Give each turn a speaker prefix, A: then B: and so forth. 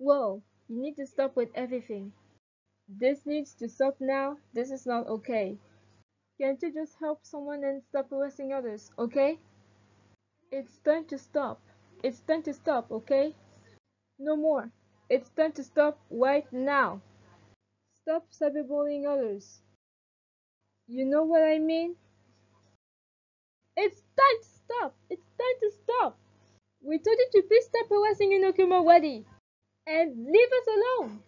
A: Whoa, you need to stop with everything. This needs to stop now. This is not okay. Can't you just help someone and stop harassing others, okay? It's time to stop. It's time to stop, okay? No more. It's time to stop right now. Stop cyberbullying others. You know what I mean? It's time to stop. It's time to stop. We told you to please stop harassing YunokiRoom already. And leave us alone.